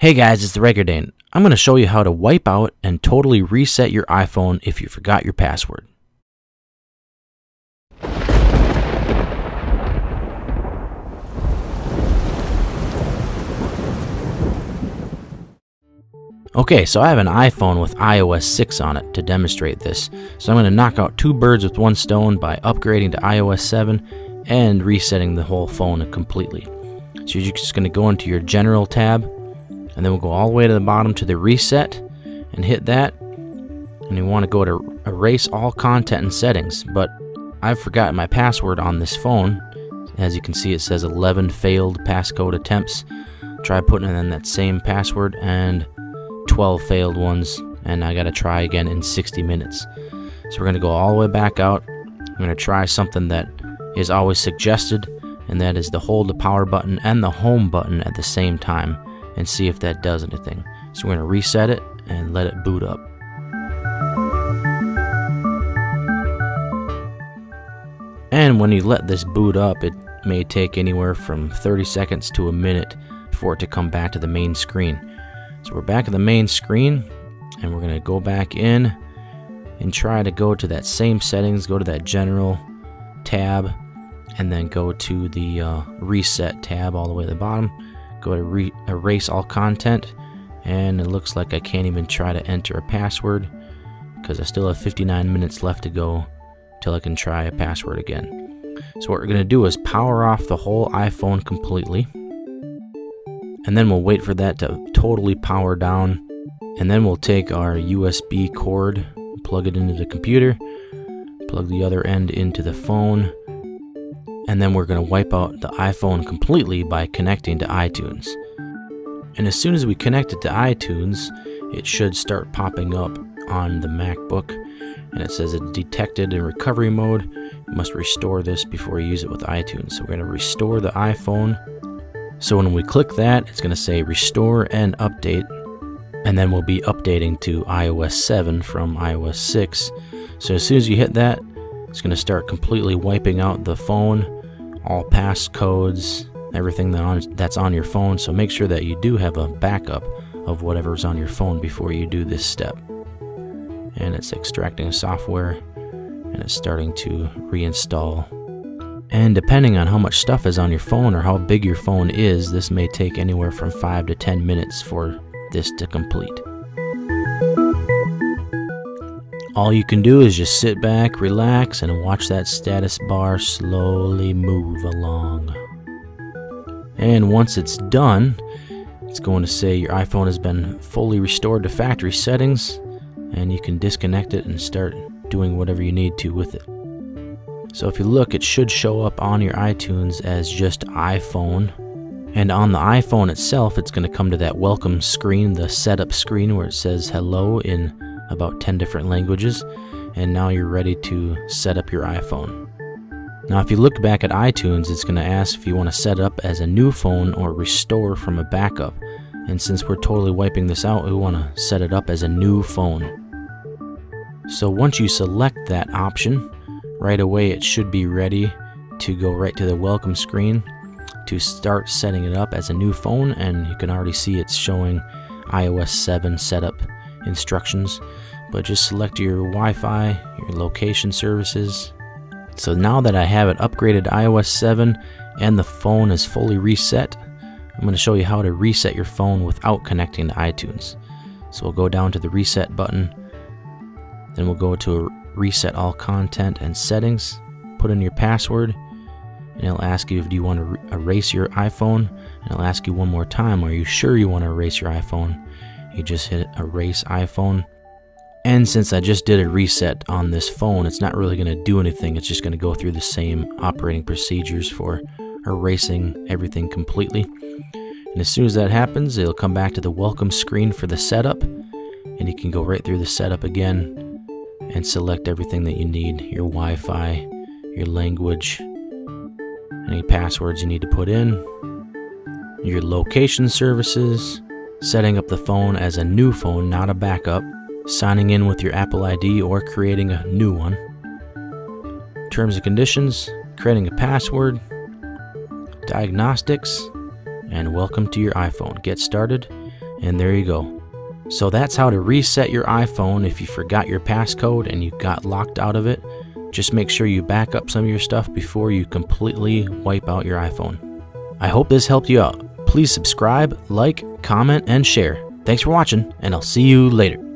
Hey guys, it's the RykerDane. I'm going to show you how to wipe out and totally reset your iPhone if you forgot your password. Okay, so I have an iPhone with iOS 6 on it to demonstrate this. So I'm going to knock out two birds with one stone by upgrading to iOS 7 and resetting the whole phone completely. So you're just going to go into your General tab, and then we'll go all the way to the bottom to the Reset, and hit that. And you want to go to Erase All Content and Settings, but I've forgotten my password on this phone. As you can see, it says 11 failed passcode attempts. Try putting in that same password, and 12 failed ones, and I gotta try again in 60 minutes. So we're gonna go all the way back out. I'm gonna try something that is always suggested, and that is to hold the power button and the home button at the same time and see if that does anything. So we're gonna reset it and let it boot up. And when you let this boot up, it may take anywhere from 30 seconds to a minute for it to come back to the main screen. So we're back at the main screen and we're going to go back in and try to go to that same settings, go to that general tab and then go to the uh, reset tab all the way to the bottom. Go to erase all content and it looks like I can't even try to enter a password because I still have 59 minutes left to go till I can try a password again. So what we're going to do is power off the whole iPhone completely and then we'll wait for that to totally power down and then we'll take our USB cord plug it into the computer plug the other end into the phone and then we're going to wipe out the iPhone completely by connecting to iTunes. And as soon as we connect it to iTunes it should start popping up on the MacBook and it says it detected in recovery mode. You must restore this before you use it with iTunes. So we're going to restore the iPhone. So when we click that, it's going to say restore and update, and then we'll be updating to iOS 7 from iOS 6. So as soon as you hit that, it's going to start completely wiping out the phone, all passcodes, everything that on, that's on your phone. So make sure that you do have a backup of whatever's on your phone before you do this step. And it's extracting software and it's starting to reinstall and depending on how much stuff is on your phone or how big your phone is, this may take anywhere from 5 to 10 minutes for this to complete. All you can do is just sit back, relax, and watch that status bar slowly move along. And once it's done, it's going to say your iPhone has been fully restored to factory settings, and you can disconnect it and start doing whatever you need to with it. So if you look, it should show up on your iTunes as just iPhone. And on the iPhone itself, it's going to come to that welcome screen, the setup screen where it says hello in about 10 different languages. And now you're ready to set up your iPhone. Now, if you look back at iTunes, it's going to ask if you want to set up as a new phone or restore from a backup. And since we're totally wiping this out, we want to set it up as a new phone. So once you select that option, Right away, it should be ready to go right to the welcome screen to start setting it up as a new phone and you can already see it's showing iOS 7 setup instructions but just select your Wi-Fi, your location services. So now that I have it upgraded to iOS 7 and the phone is fully reset, I'm going to show you how to reset your phone without connecting to iTunes. So we'll go down to the reset button, then we'll go to reset all content and settings, put in your password, and it'll ask you if do you want to erase your iPhone, and it'll ask you one more time, are you sure you want to erase your iPhone? You just hit erase iPhone. And since I just did a reset on this phone, it's not really going to do anything. It's just going to go through the same operating procedures for erasing everything completely. And as soon as that happens, it'll come back to the welcome screen for the setup. And you can go right through the setup again and select everything that you need your Wi Fi, your language, any passwords you need to put in, your location services, setting up the phone as a new phone, not a backup, signing in with your Apple ID or creating a new one, terms and conditions, creating a password, diagnostics, and welcome to your iPhone. Get started, and there you go. So that's how to reset your iPhone if you forgot your passcode and you got locked out of it. Just make sure you back up some of your stuff before you completely wipe out your iPhone. I hope this helped you out. Please subscribe, like, comment, and share. Thanks for watching, and I'll see you later.